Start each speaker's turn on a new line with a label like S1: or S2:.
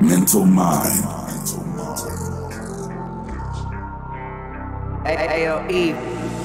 S1: Mental Mind.
S2: AOE.